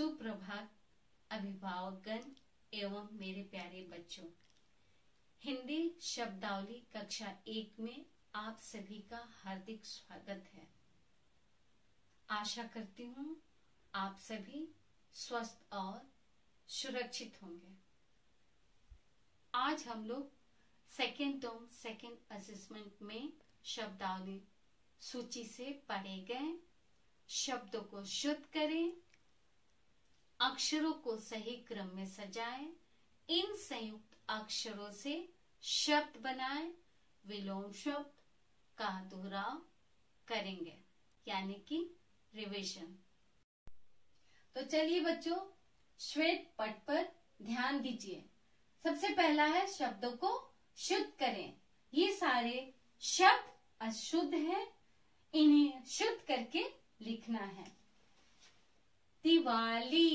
सुप्रभात, अभिभावकगण एवं मेरे प्यारे बच्चों। हिंदी शब्दावली कक्षा एक में आप सभी का हार्दिक स्वागत है। आशा करती हूँ आप सभी स्वस्थ और सुरक्षित होंगे। आज हम लोग सेकेंड टर्म सेकेंड असेसमेंट में शब्दावली सूची से पढ़े गए। शब्दों को शुद्ध करें अक्षरों को सही क्रम में सजाएँ, इन संयुक्त अक्षरों से शब्द बनाएँ, विलोम शब्द का दोहराव करेंगे, यानी कि रिविजन तो चलिए बच्चों, श्वेत पट पर ध्यान दीजिए। सबसे पहला है शब्दों को शुद्ध करें। ये सारे शब्द अशुद्ध हैं, इन्हें शुद्ध करके लिखना है। दिवाली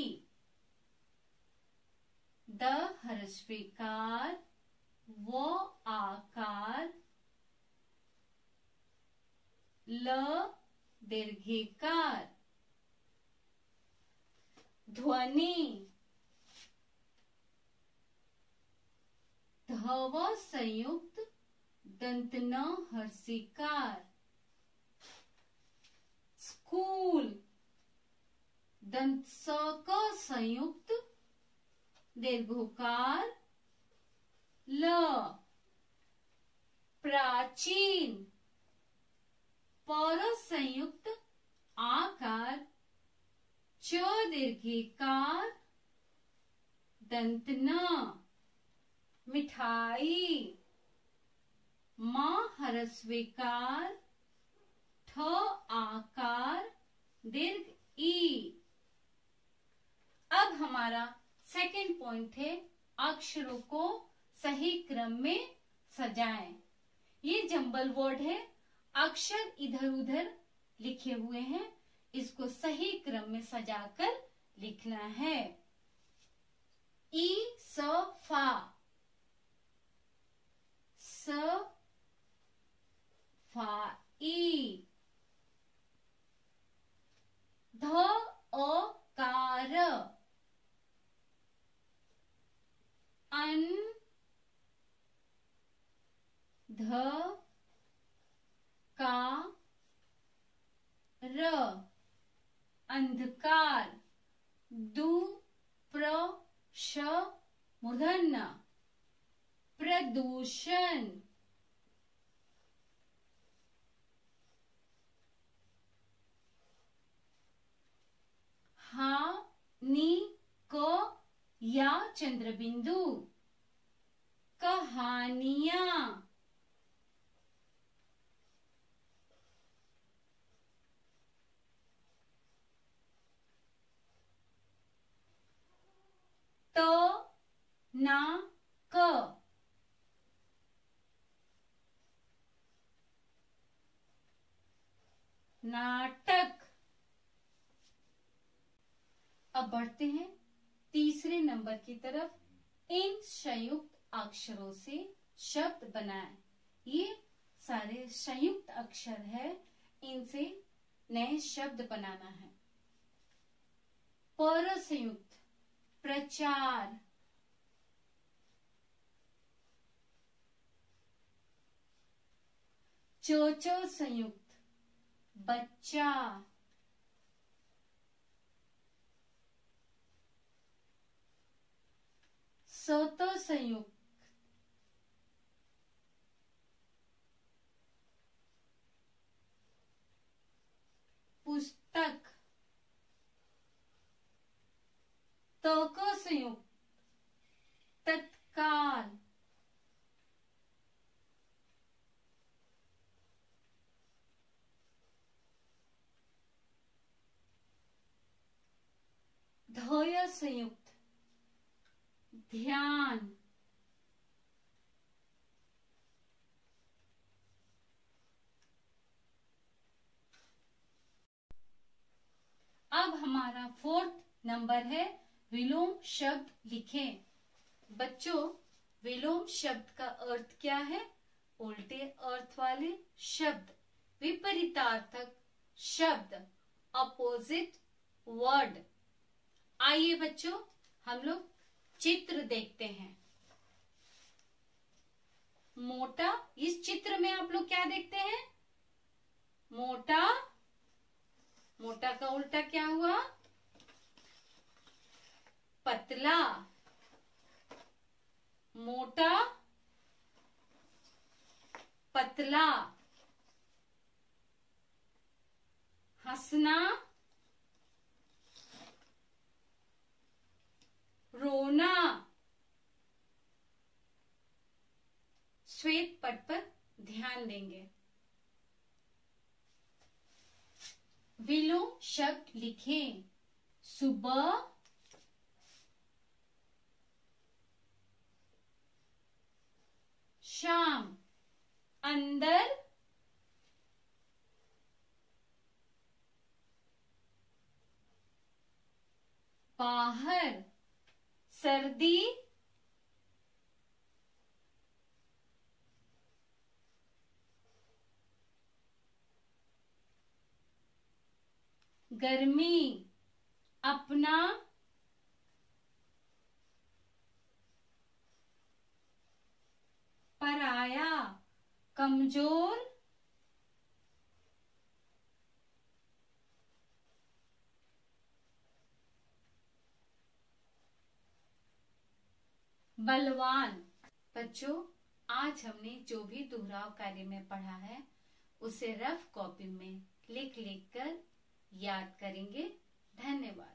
द हरस्वीकार वो आकार। ल दीर्घिकार। ध्वनि। धव संयुक्त दंतन हर्षिकार। दंत स क संयुक्त, दीर्घोकार, ल, प्राचीन पर संयुक्त आकार, च, दीर्घिकार दंत न मिठाई, माँ, हरस्वीकार, ठ, आकार, दीर्घ, ई। अब हमारा सेकेंड पॉइंट है, अक्षरों को सही क्रम में सजाएँ। ये जंबल वर्ड है, अक्षर इधर उधर लिखे हुए हैं, इसको सही क्रम में सजाकर लिखना है। ई, स, फा स फा ई ध अकार अन ध का र, अंधकार, दु प्र, श, मूर्धन्य। प्रदूषण। हा, नी, क, या, चंद्रबिंदु। कहानियाँ। त ना क। नाटक। अब बढ़ते हैं तीसरे नंबर की तरफ़। इन संयुक्त अक्षरों से शब्द बनाए। ये सारे संयुक्त अक्षर है। इनसे नए शब्द बनाना है। पर संयुक्त प्रचार। चोचो संयुक्त बच्चा। सोतो संयुक्त संयुक्त तत्काल धय संयुक्त ध्यान अब हमारा फोर्थ नंबर है विलोम शब्द लिखें। बच्चों, विलोम शब्द का अर्थ क्या है? उल्टे अर्थ वाले शब्द। विपरीतार्थक शब्द। अपोजिट वर्ड आइए बच्चों, हम लोग चित्र देखते हैं। मोटा, इस चित्र में आप लोग क्या देखते हैं? मोटा। मोटा का उल्टा क्या हुआ? पतला मोटा पतला हंसना रोना श्वेत पट पर ध्यान देंगे। विलो शब्द लिखें सुबह शाम अंदर बाहर सर्दी गर्मी अपना कमज़ोर बलवान। बच्चों, आज हमने जो भी दोहराव कार्य में पढ़ा है, उसे रफ कॉपी में लिख लिख कर याद करेंगे। धन्यवाद।